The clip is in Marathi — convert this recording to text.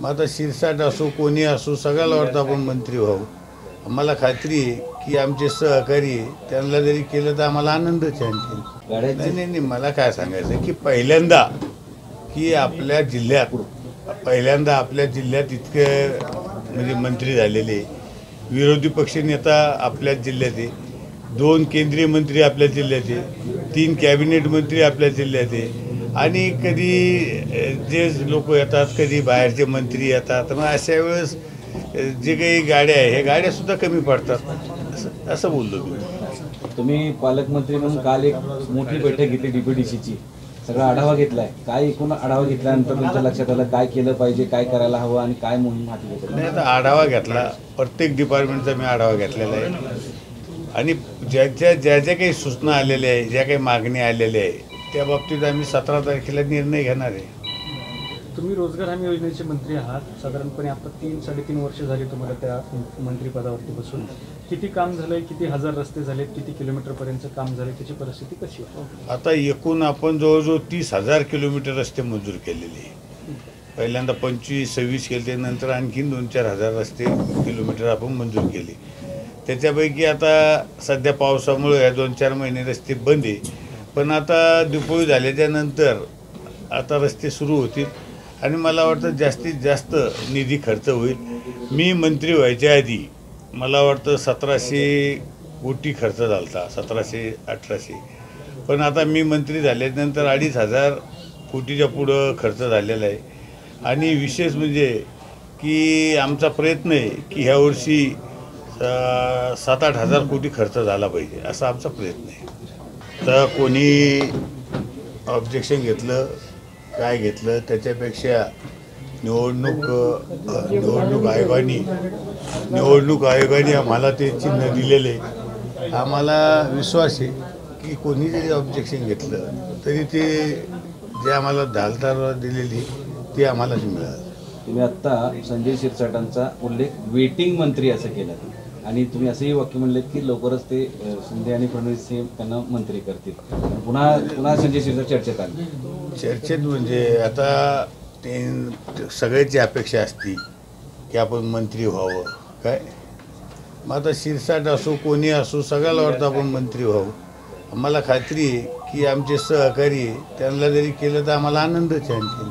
मग आता शिरसाट असो कोणी असो सगळ्याला वाटतं आपण मंत्री व्हावं. मला खात्री आहे की आमचे सहकारी त्यांना जरी केलं तर आम्हाला आनंदच आणखी नाही नाही नाही मला काय सांगायचं की पहिल्यांदा की आपल्या जिल्ह्यात पहिल्यांदा आपल्या जिल्ह्यात इतके म्हणजे मंत्री झालेले. विरोधी पक्षनेता आपल्याच जिल्ह्यात आहे. दोन केंद्रीय मंत्री आपल्या जिल्ह्यात आहे. तीन कॅबिनेट मंत्री आपल्या जिल्ह्यात आहे. आणि कधी जे लोक येतात कधी बाहेरचे मंत्री येतात मग अशा वेळेस जे काही गाड्या आहे ह्या गाड्यासुद्धा कमी पडतात. असं असं बोललो मी. तुम्ही पालकमंत्री म्हणून काल एक मोठी बैठक घेतली डीपीडीसीची सगळा आढावा घेतलाय. काय एकूण आढावा घेतल्यानंतर तुमच्या लक्षात आलं काय केलं पाहिजे काय करायला हवं आणि काय मोहीम हाती नाही आता आढावा घेतला. प्रत्येक डिपार्टमेंटचा मी आढावा घेतलेला आहे. आणि ज्याच्या ज्या ज्या काही सूचना आलेल्या आहे ज्या काही मागणी आलेल्या आहे त्या बाबतीत आम्ही सतरा तारखेला निर्णय घेणार आहे. तुम्ही रोजगार हमी योजनेचे मंत्री आहात. साधारणपणे आता तीन साडेतीन वर्ष झाली तुम्हाला त्या मंत्रिपदावरती बसून. किती काम झालंय? किती हजार रस्ते झालेत? किती किलोमीटरपर्यंत काम झाले त्याची परिस्थिती कशी आहे? आता एकूण आपण जवळजवळ तीस हजार किलोमीटर रस्ते मंजूर केलेले पहिल्यांदा पंचवीस सव्वीस केले नंतर आणखीन दोन चार हजार रस्ते किलोमीटर आपण मंजूर केले. त्याच्यापैकी आता सध्या पावसामुळे या दोन चार महिने रस्ते बंद आहे पण आता दिपोळी झाल्याच्यानंतर आता रस्ते सुरू होतील. आणि मला वाटतं जास्तीत जास्त निधी खर्च होईल. मी मंत्री व्हायच्या आधी मला वाटतं सतराशे कोटी खर्च झाला होता सतराशे अठराशे. पण आता मी मंत्री झाल्यानंतर अडीच हजार कोटीच्या पुढं खर्च झालेला आहे. आणि विशेष म्हणजे की आमचा प्रयत्न आहे की ह्या वर्षी सात आठ हजार कोटी खर्च झाला पाहिजे असा आमचा प्रयत्न आहे. तर कोणी ऑब्जेक्शन घेतलं काय घेतलं त्याच्यापेक्षा निवडणूक निवडणूक आयोगाने निवडणूक आयोगाने आम्हाला ते चिन्ह दिलेलं. आहे आम्हाला विश्वास आहे की कोणी जरी ऑब्जेक्शन घेतलं तरी ते जे आम्हाला ढालतार दिलेली ती आम्हालाच मिळालं. तुम्ही आत्ता संजय शिरसाटांचा उल्लेख वेटिंग मंत्री असं केलं. आणि तुम्ही असंही वाक्य म्हणलेत की लवकरच ते शिंदे आणि फडणवीस हे त्यांना मंत्री करतील. पुन्हा पुन्हा संजय शिरसाट चर्चेत आले. चर्चेत म्हणजे आता ते सगळ्याची अपेक्षा असती की आपण मंत्री व्हावं काय? मग आता शिरसाट असो कोणी असो सगळ्याला वाटतं आपण मंत्री व्हावं. आम्हाला खात्री आहे की आमचे सहकारी त्यांना जरी केलं तर आम्हाला आनंदच आहे आणखी